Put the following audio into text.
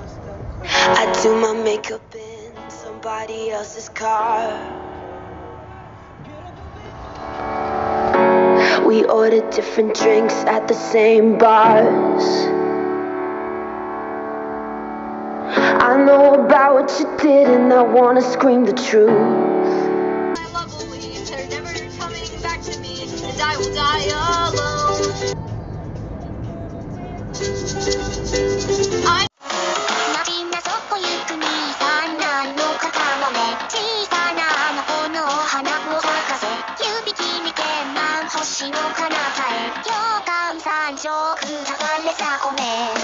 I do my makeup in somebody else's car. We order different drinks at the same bars. I know about what you did, and I wanna scream the truth. My love will leave, they're never coming back to me, and I will die alone. 小さなあの子の花を咲かせ。指切り剣満星の彼方へ。洋館三色くだされさおめ